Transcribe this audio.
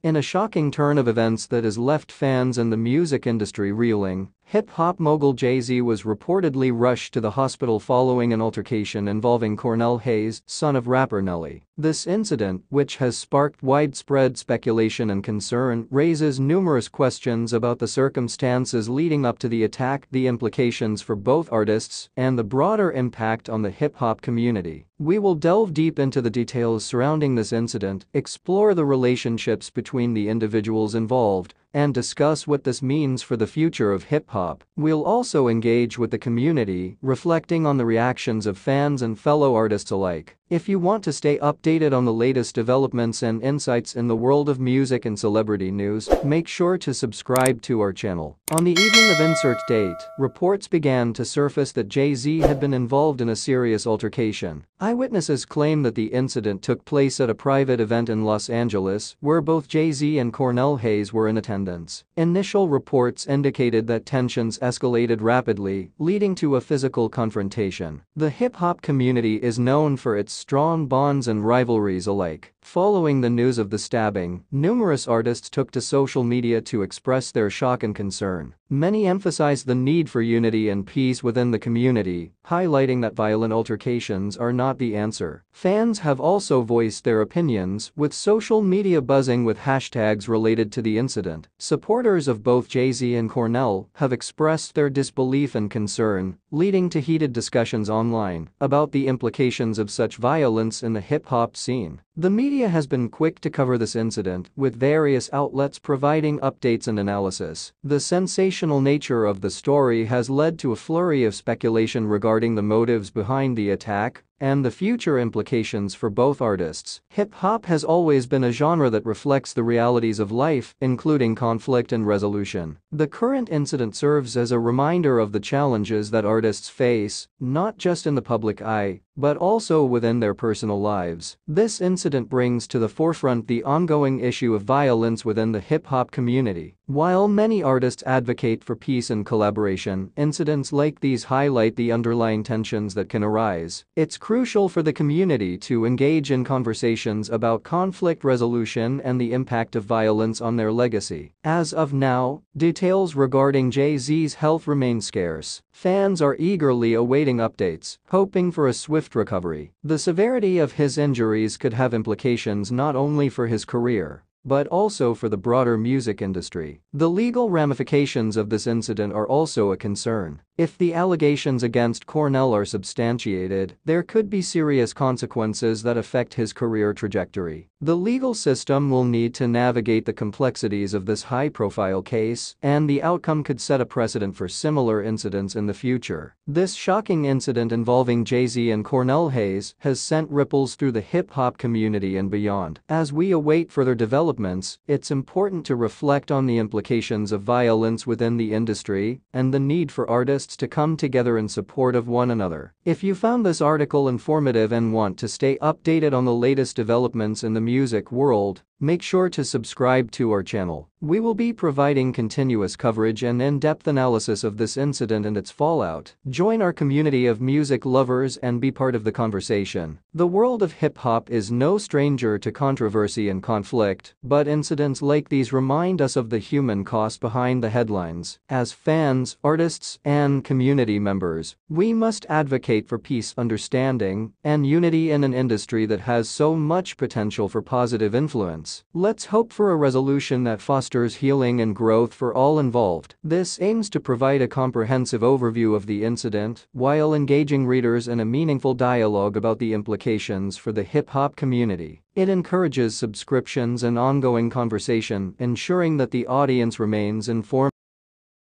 In a shocking turn of events that has left fans and the music industry reeling, hip-hop mogul Jay-Z was reportedly rushed to the hospital following an altercation involving Cornell Hayes, son of rapper Nelly. This incident, which has sparked widespread speculation and concern, raises numerous questions about the circumstances leading up to the attack, the implications for both artists, and the broader impact on the hip-hop community. We will delve deep into the details surrounding this incident, explore the relationships between the individuals involved, and discuss what this means for the future of hip-hop. We'll also engage with the community, reflecting on the reactions of fans and fellow artists alike. If you want to stay updated on the latest developments and insights in the world of music and celebrity news, make sure to subscribe to our channel. On the evening of insert date, reports began to surface that Jay-Z had been involved in a serious altercation. Eyewitnesses claim that the incident took place at a private event in Los Angeles, where both Jay-Z and Cornell Hayes were in attendance. Initial reports indicated that tensions escalated rapidly, leading to a physical confrontation. The hip-hop community is known for its strong bonds and rivalries alike. Following the news of the stabbing, numerous artists took to social media to express their shock and concern. Many emphasized the need for unity and peace within the community, highlighting that violent altercations are not the answer. Fans have also voiced their opinions, with social media buzzing with hashtags related to the incident. Supporters of both Jay-Z and Cornell have expressed their disbelief and concern, leading to heated discussions online about the implications of such violence in the hip-hop scene. The media has been quick to cover this incident, with various outlets providing updates and analysis. The sensational nature of the story has led to a flurry of speculation regarding the motives behind the attack, and the future implications for both artists. Hip hop has always been a genre that reflects the realities of life, including conflict and resolution. The current incident serves as a reminder of the challenges that artists face, not just in the public eye, but also within their personal lives. This incident brings to the forefront the ongoing issue of violence within the hip hop community. While many artists advocate for peace and collaboration, incidents like these highlight the underlying tensions that can arise. It's crucial for the community to engage in conversations about conflict resolution and the impact of violence on their legacy. As of now, details regarding Jay-Z's health remain scarce. Fans are eagerly awaiting updates, hoping for a swift recovery. The severity of his injuries could have implications not only for his career, but also for the broader music industry. The legal ramifications of this incident are also a concern. If the allegations against Cornell are substantiated, there could be serious consequences that affect his career trajectory. The legal system will need to navigate the complexities of this high-profile case, and the outcome could set a precedent for similar incidents in the future. This shocking incident involving Jay-Z and Cornell Hayes has sent ripples through the hip-hop community and beyond. As we await further developments, it's important to reflect on the implications of violence within the industry and the need for artists to come together in support of one another. If you found this article informative and want to stay updated on the latest developments in the music world, make sure to subscribe to our channel. We will be providing continuous coverage and in-depth analysis of this incident and its fallout. Join our community of music lovers and be part of the conversation. The world of hip-hop is no stranger to controversy and conflict, but incidents like these remind us of the human cost behind the headlines. As fans, artists, and community members, we must advocate for peace, understanding, and unity in an industry that has so much potential for positive influence. Let's hope for a resolution that fosters healing and growth for all involved. This aims to provide a comprehensive overview of the incident while engaging readers in a meaningful dialogue about the implications for the hip-hop community. It encourages subscriptions and ongoing conversation, ensuring that the audience remains informed